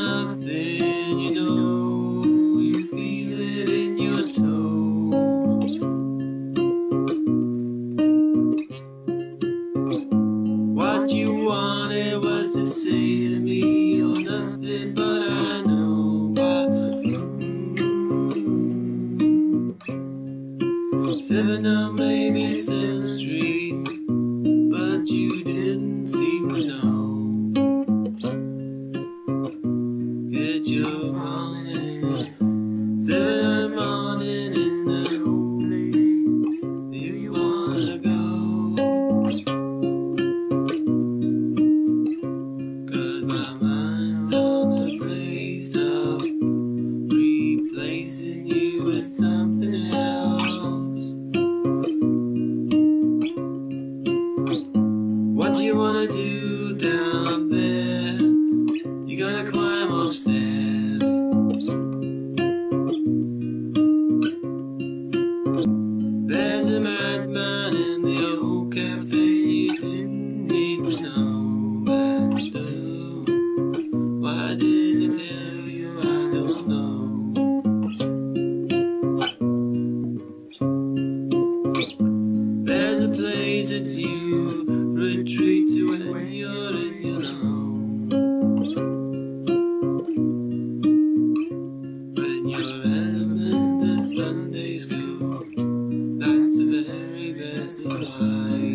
nothing, you know. You feel it in your toes. What you wanted was to say to me, oh nothing but I know. I, mm, seven up, maybe Seventh Street, but you didn't seem to know. Get your morning, seven morning in the place. Do you wanna go? Cause my mind's on the place of replacing you with something else. What do you wanna do down Place that you retreat to when you're in your own. When you're element at Sunday school, that's the very best of life.